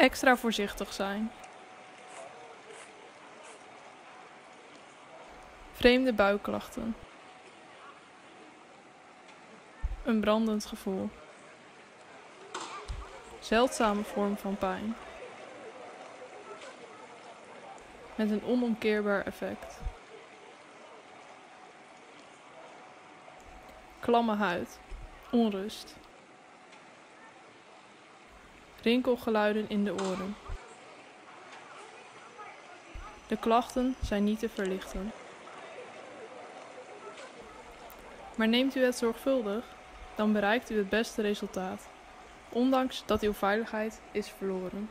Extra voorzichtig zijn. Vreemde buikklachten. Een brandend gevoel. Zeldzame vorm van pijn. Met een onomkeerbaar effect. Klamme huid. Onrust. Rinkelgeluiden in de oren. De klachten zijn niet te verlichten. Maar neemt u het zorgvuldig, dan bereikt u het beste resultaat, ondanks dat uw veiligheid is verloren.